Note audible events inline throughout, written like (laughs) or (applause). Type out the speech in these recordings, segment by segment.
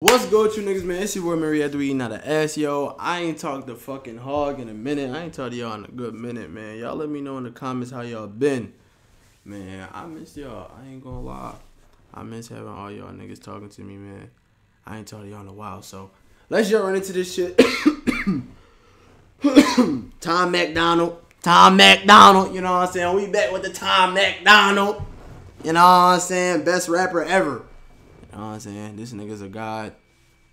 What's good, you niggas, man? It's your boy we eating out of ass, yo. I ain't talked to fucking hog in a minute. I ain't talked to y'all in a good minute, man. Y'all let me know in the comments how y'all been. Man, I miss y'all. I ain't gonna lie. I miss having all y'all niggas talking to me, man. I ain't talked to y'all in a while, so let's just run into this shit. (coughs) Tom MacDonald. Tom MacDonald. You know what I'm saying? We back with the Tom MacDonald. You know what I'm saying? Best rapper ever. Know what I'm saying? This nigga's a god.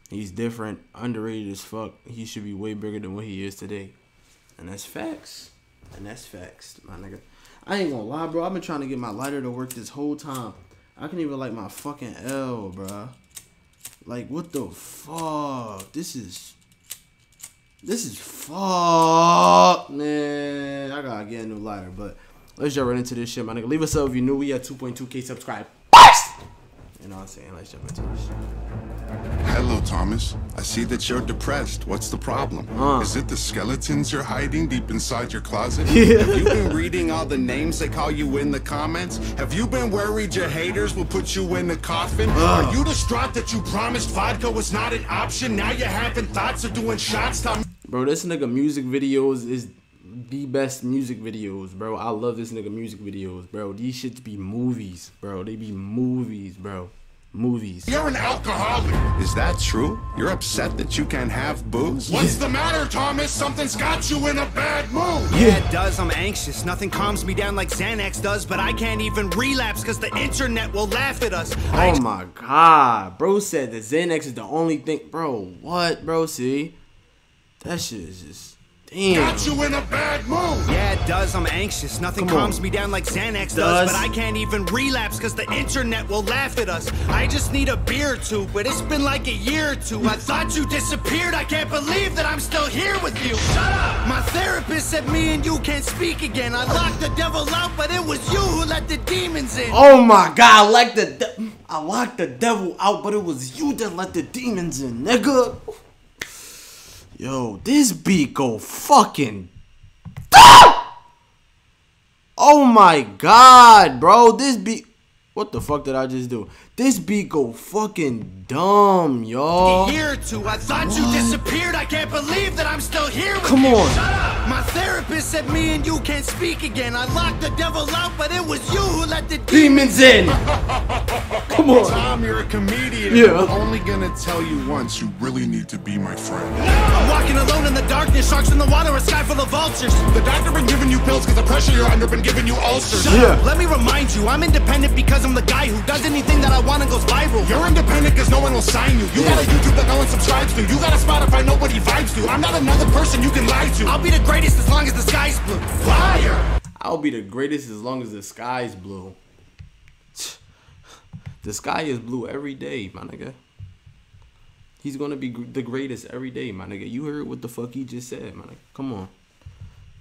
He's different, underrated as fuck. He should be way bigger than what he is today. And that's facts. And that's facts, my nigga. I ain't gonna lie, bro. I've been trying to get my lighter to work this whole time. I can't even light my fucking L, bro. Like, what the fuck? This is. This is fuck, man. I gotta get a new lighter, but let's jump right into this shit, my nigga. Leave us up if you're new. We at 2.2k subscribers. You know what I'm saying? Let's jump into this. Hello, Thomas. I see that you're depressed. What's the problem? Uh. Is it the skeletons you're hiding deep inside your closet? (laughs) Yeah. Have you been reading all the names they call you in the comments? Have you been worried your haters will put you in the coffin? Are you distraught that you promised vodka was not an option? Now you're having thoughts of doing shots, Thomas. Bro, this nigga music videos is the best music videos, bro. I love this nigga music videos, bro. These shits be movies, bro. They be movies, bro. Movies. You're an alcoholic. Is that true? You're upset that you can't have booze? What's the matter, Thomas? Something's got you in a bad mood. Yeah, it does. I'm anxious. Nothing calms me down like Xanax does, but I can't even relapse because the internet will laugh at us. Oh I Oh my god. Bro said that Xanax is the only thing. Bro, what, bro? See? That shit is just. Damn. Got you in a bad mood. yeah, it does. I'm anxious. Nothing Come on. calms me down like Xanax does, Does. but I can't even relapse because the internet will laugh at us. I just need a beer or two, but it's been like a year or two. I thought you disappeared. I can't believe that I'm still here with you. Shut up! My therapist said me and you can't speak again. I locked the devil out, but it was you who let the demons in. Oh my god, I like the de- I locked the devil out, but it was you that let the demons in, nigga. Yo, this beat go fucking. Oh my god, bro, this beat. What the fuck did I just do? This beat go fucking dumb, A y'all. year or two. I thought you disappeared. I can't believe that I'm still here Come you. on. Shut up. My therapist said me and you can't speak again. I locked the devil out, but it was you who let the demons. Demons in. (laughs) Come on. Tom, you're a comedian. Yeah. I'm only gonna tell you once you really need to be my friend. I'm walking alone in the darkness. Sharks in the water, a sky full of vultures. The doctor been giving you pills because the pressure you're under been giving you ulcers. Shut Yeah. up. Let me remind you, I'm independent because I'm the guy who does anything that I want and goes viral. You're independent because no one will sign you. You got a YouTube that no one subscribes to. You got a Spotify nobody vibes to. I'm not another person you can lie to. I'll be the greatest as long as the sky's blue. liar. I'll be the greatest as long as the sky's blue. (sighs) The sky is blue every day, my nigga. He's gonna be the greatest every day, my nigga. You heard what the fuck he just said, my nigga. Come on,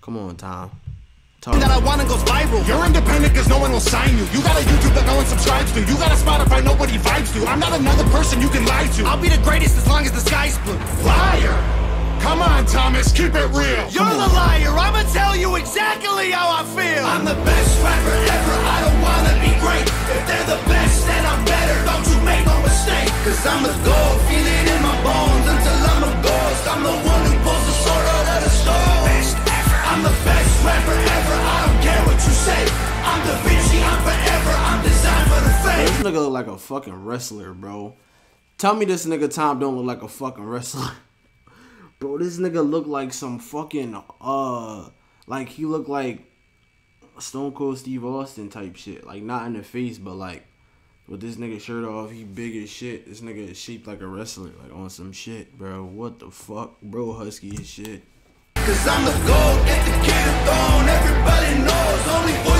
come on, Tom. Talk. That I want and goes viral. You're independent because no one will sign you. You got a YouTube that no one subscribes to. You got a Spotify nobody vibes to. I'm not another person you can lie to. I'll be the greatest as long as the sky's blue. liar. Come on, Thomas, keep it real. You're the liar. I'ma tell you exactly how I feel. I'm the best rapper ever. I don't wanna be great. If they're the best, then I'm better. Don't you make no mistake. Cause I'm the gold. Feel it in my bones until I'm a ghost. I'm the one who pulls the sword out of the stone. Best ever. I'm the best rapper ever. I don't care what you say. I'm Da Vinci. I'm forever. I'm designed for the fame. This nigga look like a fucking wrestler, bro. Tell me this nigga Tom don't look like a fucking wrestler. (laughs) Bro, this nigga look like some fucking uh like he look like Stone Cold Steve Austin type shit. Like not in the face, but like with this nigga shirt off, he big as shit. This nigga is shaped like a wrestler, like on some shit, bro. What the fuck? Bro husky as shit. Cause I'm the gold, get the a throne. Everybody knows, only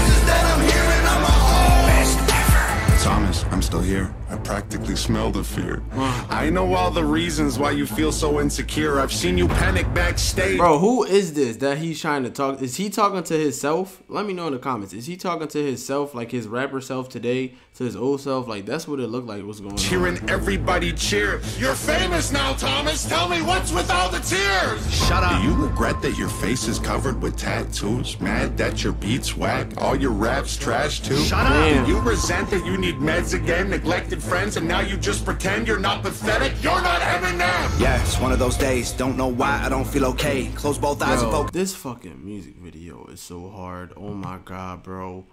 ever. I'm still here. I practically smell the fear. I know all the reasons why you feel so insecure. I've seen you panic backstage. Bro, who is this that he's trying to talk? Is he talking to himself? Let me know in the comments. Is he talking to himself, like his rapper self today, to his old self? Like that's what it looked like. What's going on? Hearing everybody cheer. You're famous now, Thomas. Tell me what's with all the tears. Shut up. Do you regret that your face is covered with tattoos? Mad that your beats whack? All your raps trash too? Shut up. Damn. Do you resent that you need meds meds again, neglected friends, and now you just pretend you're not pathetic. You're not Eminem. Yeah, it's one of those days. Don't know why I don't feel okay. Close both eyes and Bro, focus. this fucking music video is so hard. Oh my god, bro.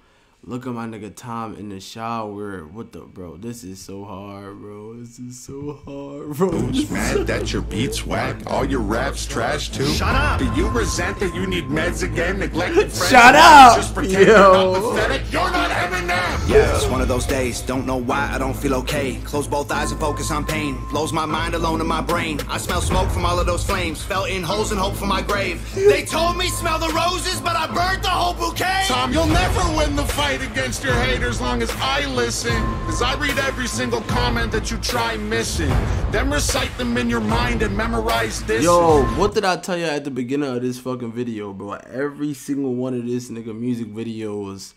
Look at my nigga Tom in the shower. What the bro? This is so hard, bro. This is so hard, bro. Who's mad that your beats whack? All your raps trash too? Shut up. Do you resent that you need meds again? Neglected friends? Shut and now you up, Just pretend yo. you're not pathetic. You're not having Eminem. Yeah, it's one of those days. Don't know why I don't feel okay. Close both eyes and focus on pain. Blows my mind alone in my brain. I smell smoke from all of those flames. Fell in holes and hope for my grave. They told me smell the roses, but I burned the whole bouquet. Tom, you'll never win the fight against your haters long as I listen. Cause I read every single comment that you try missing. Then recite them in your mind and memorize this. Yo, what did I tell you at the beginning of this fucking video, bro? Every single one of this nigga music videos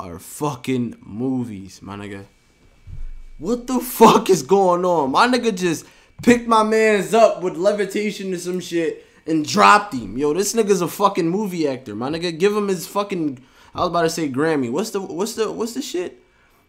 are fucking movies, my nigga. What the fuck is going on? My nigga just picked my man's up with levitation or some shit and dropped him. Yo, this nigga's a fucking movie actor. My nigga, give him his fucking I was about to say Grammy. What's the what's the what's the shit?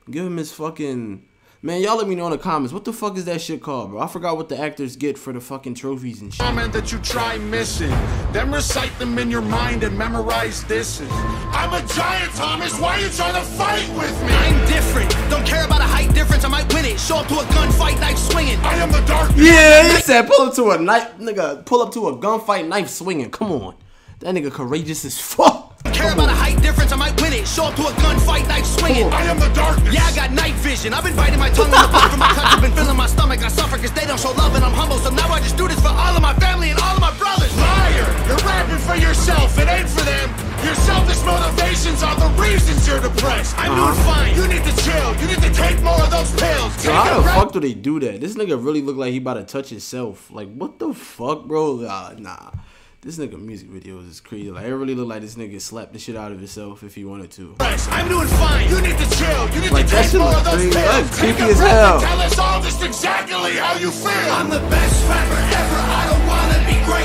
Give him his fucking Man, y'all let me know in the comments. What the fuck is that shit called, bro? I forgot what the actors get for the fucking trophies and shit. comment that you try missing. Then recite them in your mind and memorize this. I'm a giant, Thomas. Why are you trying to fight with me? I'm different. Don't care about a height difference. I might win it. Show up to a gunfight, knife swinging. I am the dark. Yeah, he said pull up to a knife, nigga. Pull up to a gunfight, knife swinging. Come on, that nigga courageous as (laughs) fuck. Care about a height difference. I might win it. Show up to a gunfight, knife swinging. I am the darkness. Yeah, I got night vision. I've been biting my tongue on the blood from my touch. I've been feeling my stomach. I suffer cause they don't show love and I'm humble. So now I just do this for all of my family and all of my brothers. Liar! You're rapping for yourself. It ain't for them. Your selfish motivations are the reasons you're depressed. I'm doing uh-huh. fine. You need to chill. You need to take more of those pills. Take Bro, how the rest. fuck do they do that? This nigga really look like he about to touch himself. Like, what the fuck, bro? Nah, nah. This nigga music videos is crazy. Like, it really look like this nigga slapped the shit out of himself if he wanted to. I'm doing fine. You need to chill. You need Like, to that take shit more of those crazy. pills. That's creepy as hell. Tell us all just exactly how you feel. I'm the best rapper ever. I don't wanna be great.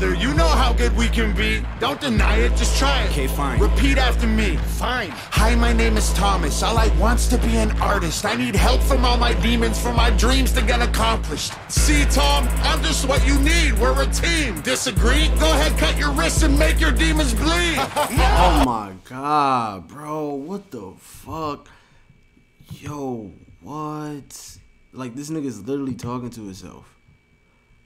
Together. You know how good we can be. Don't deny it, just try it. Okay, fine. Repeat after me. Fine. Hi, my name is Thomas. All I want's to be an artist. I need help from all my demons for my dreams to get accomplished. See, Tom, I'm just what you need. We're a team. Disagree? Go ahead, cut your wrists and make your demons bleed. (laughs) Oh my god, bro. What the fuck? Yo, what? Like, this nigga's literally talking to himself.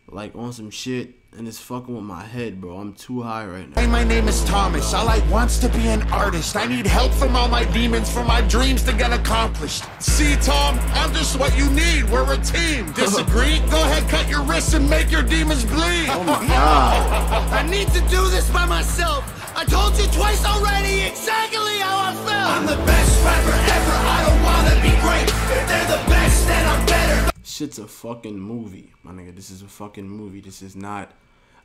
Like, on some shit, and it's fucking with my head, bro. I'm too high right now. Hi, my name is Thomas. All I want's to be an artist. I need help from all my demons for my dreams to get accomplished. See, Tom, I'm just what you need. We're a team. (laughs) Disagree? Go ahead, cut your wrists and make your demons bleed. Oh my god. (laughs) I need to do this by myself. I told you twice already exactly how I felt. I'm the best rapper ever. I don't wanna be great. If they're the best, then I'm better. Shit's a fucking movie, my nigga. This is a fucking movie. This is not.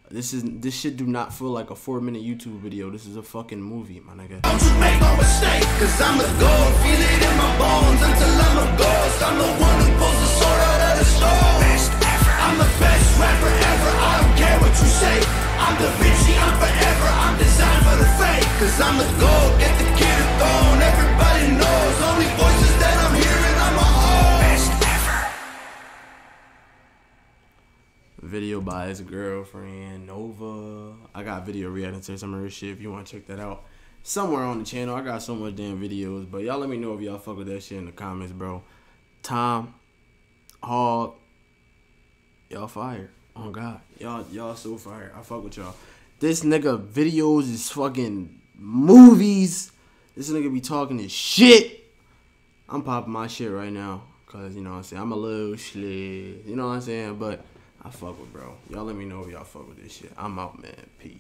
This is this shit do not feel like a four minute YouTube video. This is a fucking movie, my nigga. Don't you make no mistake, cause I'm the gold. Feel it in my bones until I'm a ghost. I'm the one who pulls the sword out of the stone. Best ever. I'm the best rapper ever. I don't care what you say. I'm Da Vinci, I'm forever. I'm designed for the fake. Cause I'm the gold. Video by his girlfriend Nova. I got video reacting to some of her shit. If you want to check that out, somewhere on the channel. I got so much damn videos, but y'all let me know if y'all fuck with that shit in the comments, bro. Tom, Hog, y'all fire. Oh God, y'all y'all so fire. I fuck with y'all. This nigga videos is fucking movies. This nigga be talking this shit. I'm popping my shit right now. Cause you know what I'm saying, I'm a little shit. You know what I'm saying? But I fuck with bro. Y'all let me know if y'all fuck with this shit. I'm out, man. Peace.